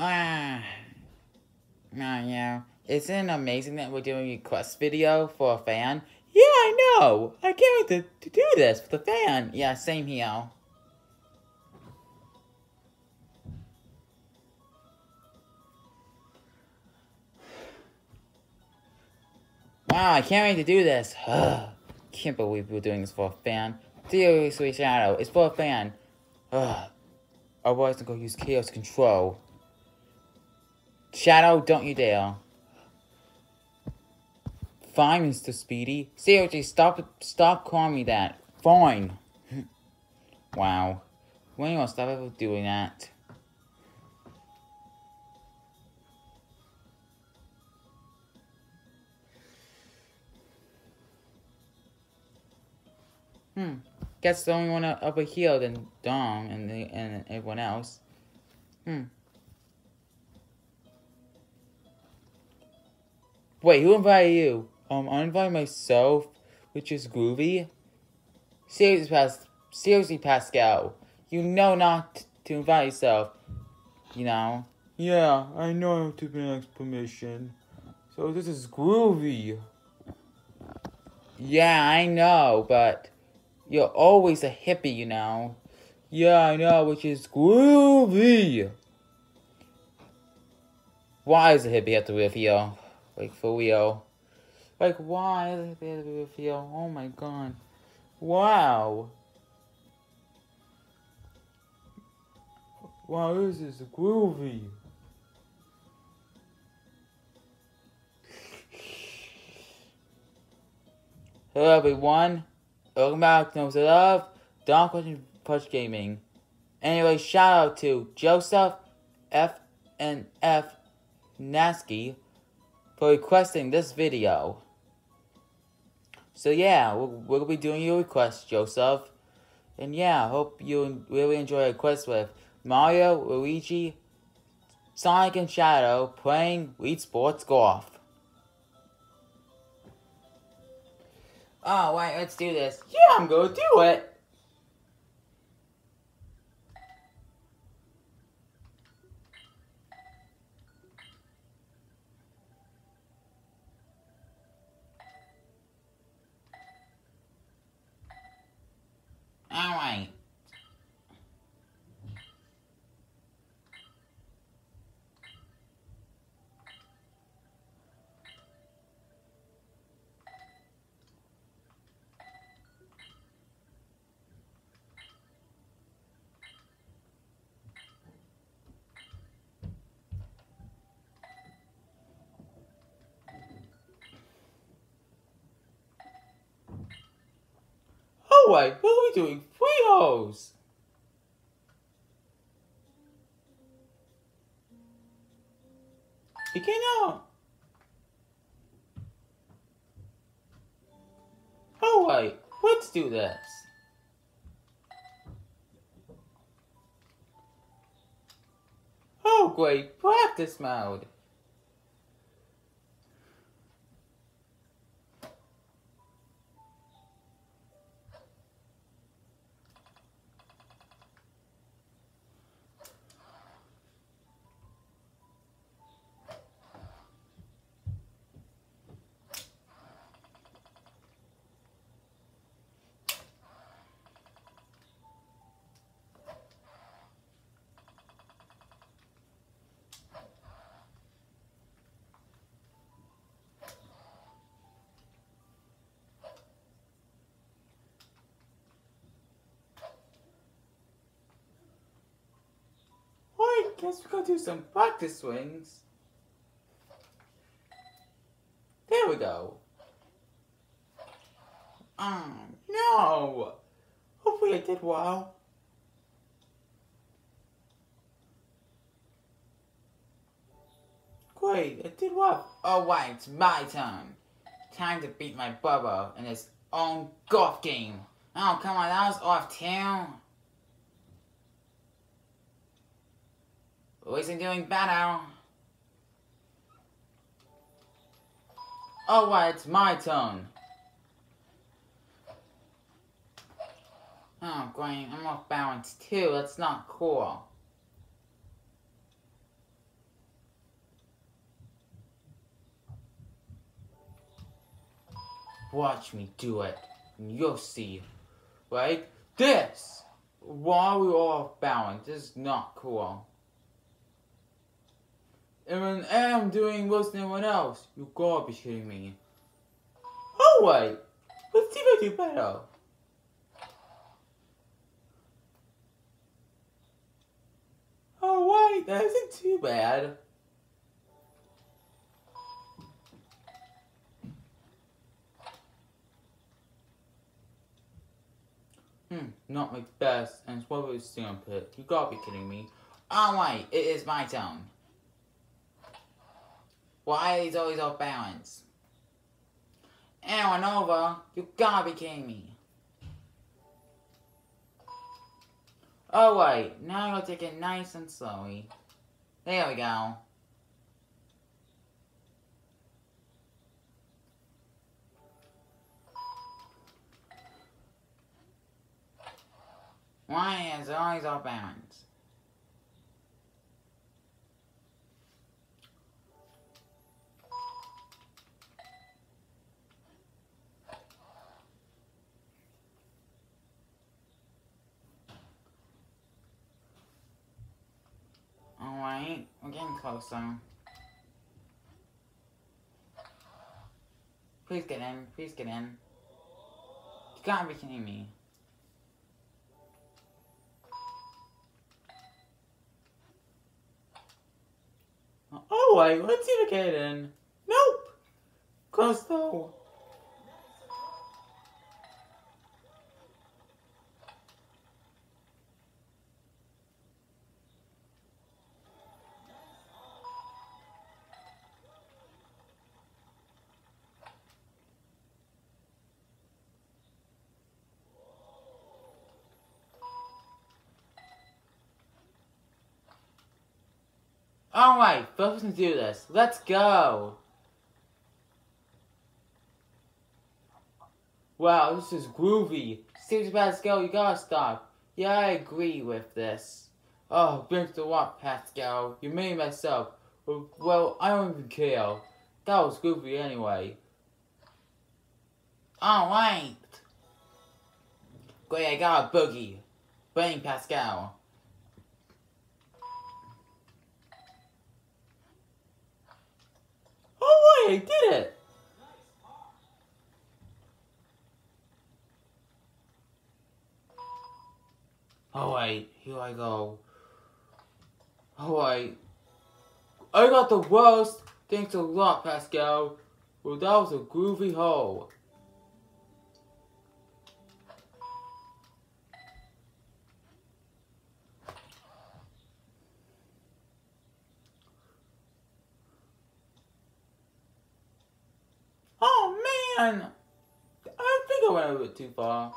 Ah. Ah, yeah. Isn't it amazing that we're doing a request video for a fan? Yeah, I know. I can't wait to, to do this for the fan. Yeah, same here. Wow, I can't wait to do this. can't believe we're doing this for a fan. Seriously, Shadow, it's for a fan. Otherwise, I'm gonna use Chaos Control. Shadow, don't you dare. Fine, Mr. Speedy. Seriously, stop stop calling me that. Fine. wow. When you gonna stop ever doing that? Hmm. Guess the only one up here than Dom and the, and everyone else. Hmm. Wait, who invited you? Um, I invited myself, which is groovy. Seriously, Pas seriously, Pascal, you know not to invite yourself. You know. Yeah, I know I have to ask permission. So this is groovy. Yeah, I know, but you're always a hippie, you know. Yeah, I know, which is groovy. Why is a hippie have to live here? Like, for real. Like, why? Oh my god. Wow. Wow, this is groovy. Hello everyone. Welcome back to episode of Dom Crossing Plush Gaming. Anyway, shout out to Joseph F and F Nasky for requesting this video. So yeah, we'll, we'll be doing your request, Joseph. And yeah, I hope you really enjoy a request with Mario, Luigi, Sonic, and Shadow playing Wii Sports Golf. Oh, wait, let's do this. Yeah, I'm gonna do it. Alright. Wait, what are we doing? Free holes! You cannot. Oh wait, let's do this. Oh great, practice mode. Guess we gotta do some practice swings. There we go. Um, no! Hopefully I did well. Great, I did well. Oh wait, it's my turn. Time to beat my brother in his own golf game. Oh, come on, that was off too. Wasn't doing better. Oh, wait, it's my turn. Oh, Green, I'm off balance too. That's not cool. Watch me do it. And you'll see. Right? This! While we're off balance? This is not cool. And when I'm doing worse than anyone else, you gotta be kidding me. Oh wait! Let's see if I do better. Oh wait, that isn't too bad. Hmm, not my best, and it's what was stupid. You gotta be kidding me. Oh wait, it is my turn. Why is always off balance? Aaron over, you gotta be kidding me. Oh wait, now I'm gonna take it nice and slowly. There we go. Why is always off balance? Please get in, please get in. You gotta be kidding me. Oh wait, let's see if I get in. Nope! Close though. Alright, focus and do this. Let's go! Wow, this is groovy. Seems Pascal, you gotta stop. Yeah, I agree with this. Oh, brings the what, Pascal? You made mess up. Well, I don't even care. That was groovy anyway. Alright! Great, I got a bogey. Bang Pascal. Did it! Oh wait, here I go. Oh wait. I got the worst. Thanks a lot, Pascal. Well, that was a groovy hole. I think I went a bit too far.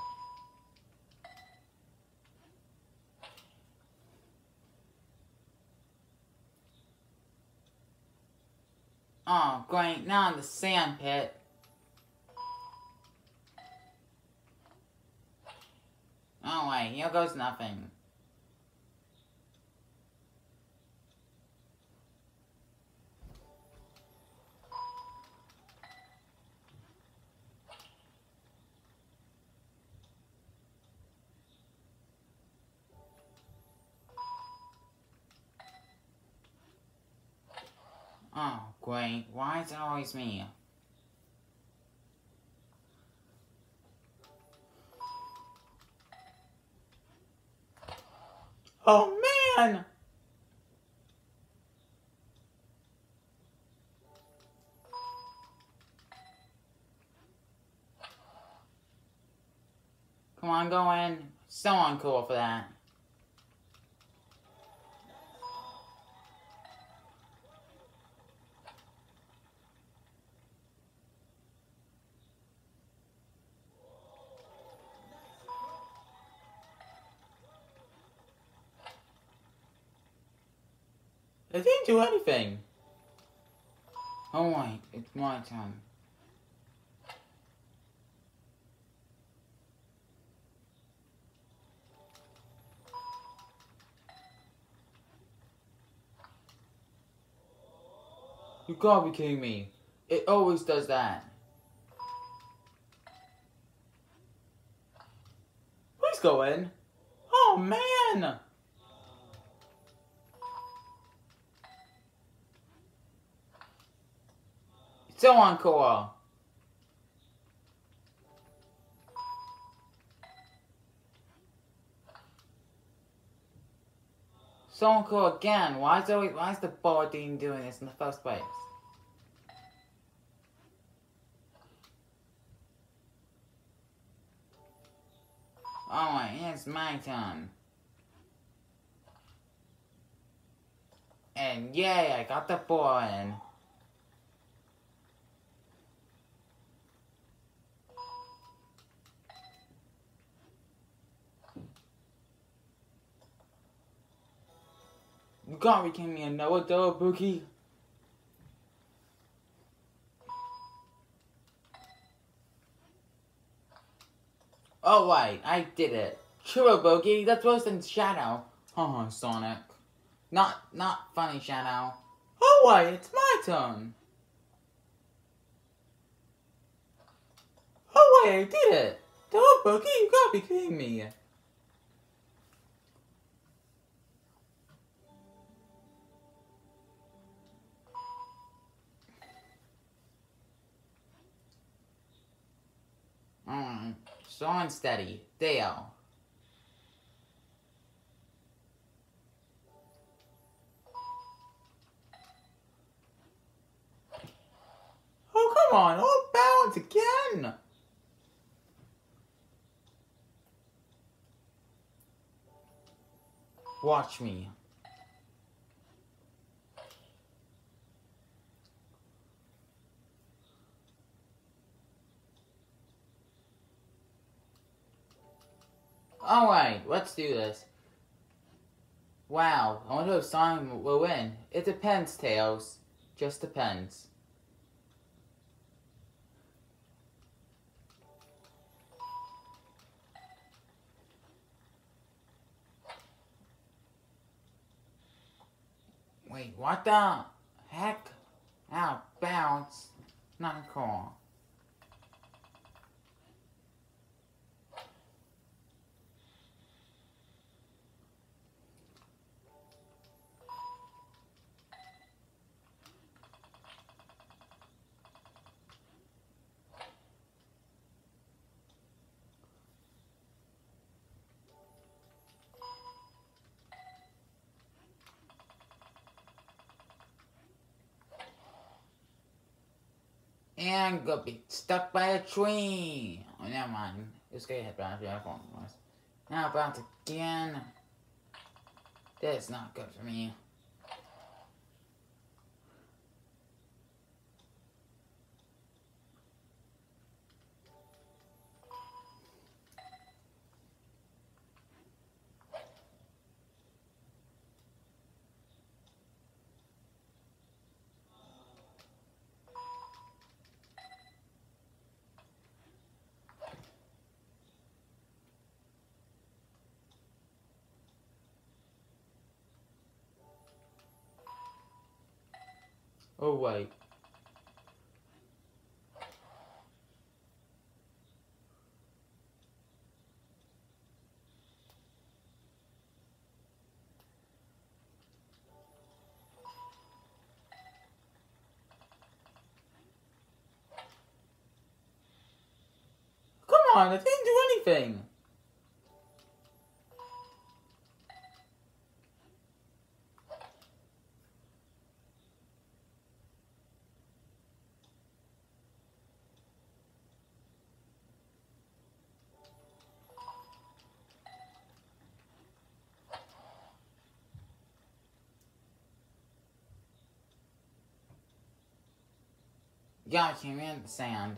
Oh, great. Now in the sand pit. Oh, wait. Here goes nothing. Great. Why is it always me? Oh, man! Come on, go in. So uncool for that. do anything. Oh my! it's my turn. You gotta be kidding me. It always does that. Please go in. Oh man! So uncool. So uncool again. Why is always why is the boarding doing this in the first place? Oh, it's my turn. And yay, I got the ball in. You gotta give me another double bogey. Oh right, I did it. True bogey, that's worse than Shadow. Oh, Sonic. Not, not funny, Shadow. Oh wait, it's my turn. Oh wait, I did it. Double bogey, you gotta be kidding me. Mm, so unsteady. Dale. Oh, come on. Oh, balance again. Watch me. Let's do this. Wow, I wonder if Simon will win. It depends, Tails. Just depends. Wait, what the heck? Out bounce. Not cool. And go be stuck by a tree. Oh, never mind. Just get hit by a it. Now bounce again. That's not good for me. Oh, wait. Come on, I didn't do anything. Got you in the sand.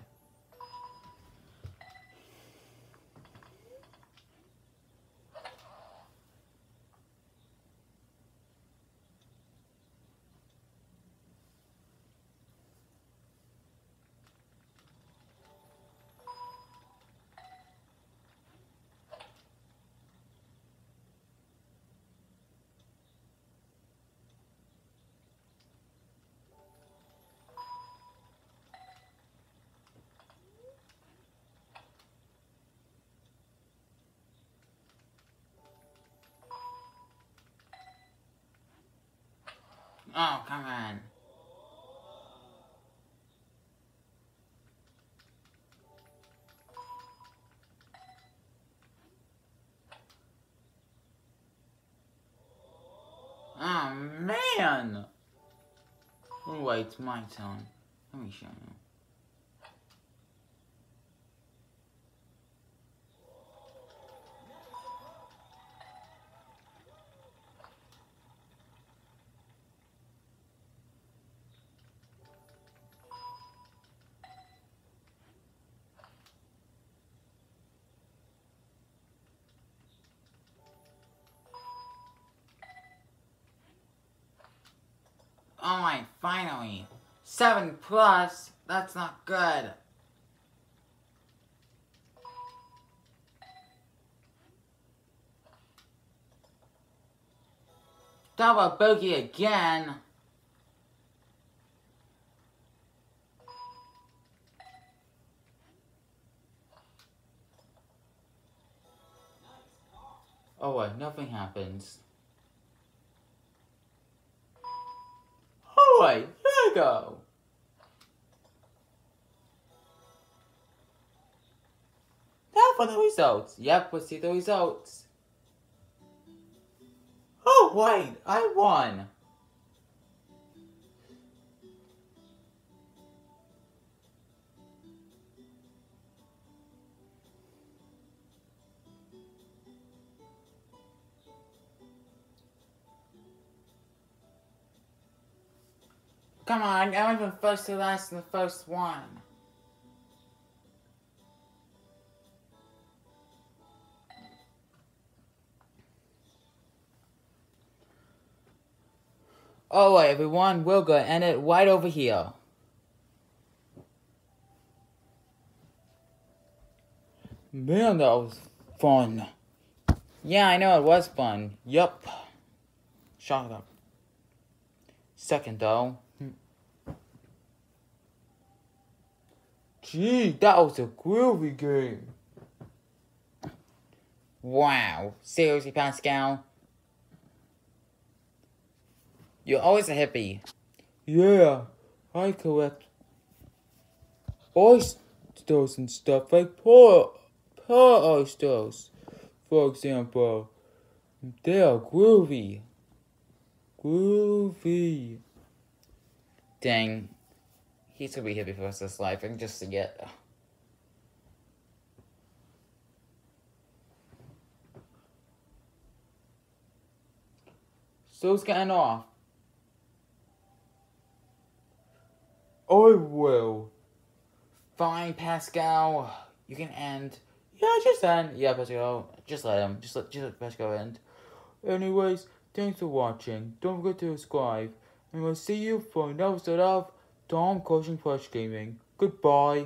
Oh, come on. Oh, man! Wait, my turn. Let me show you. Oh my, finally. Seven plus? That's not good. Double bogey again. Oh wait, nothing happens. Boy, go. Now for the results. Yep, we'll see the results. Oh, wait, I won. Come on, I went from first to last in the first one. Oh wait, everyone, we're gonna end it right over here. Man, that was fun. Yeah, I know it was fun. Yup. Shut up. Second though. Gee, that was a groovy game. Wow. Seriously, Pascal? You're always a hippie. Yeah, I collect oysters and stuff like pearl, pearl oysters, for example. They are groovy. Groovy. Dang, he's gonna be here before us this life and just to get So it's getting off. I will. Fine, Pascal. You can end. Yeah, just end. Yeah, Pascal. Just let him. Just let, just let Pascal end. Anyways, thanks for watching. Don't forget to subscribe. And we'll see you for another episode of Dom Crossing Plush Gaming. Goodbye.